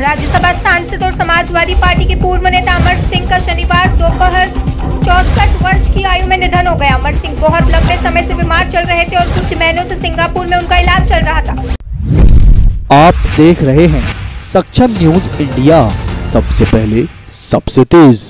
राज्यसभा सांसद और समाजवादी पार्टी के पूर्व नेता अमर सिंह का शनिवार दोपहर चौसठ वर्ष की आयु में निधन हो गया। अमर सिंह बहुत लंबे समय से बीमार चल रहे थे और कुछ महीनों से सिंगापुर में उनका इलाज चल रहा था। आप देख रहे हैं सक्षम न्यूज़ इंडिया। सबसे पहले, सबसे तेज।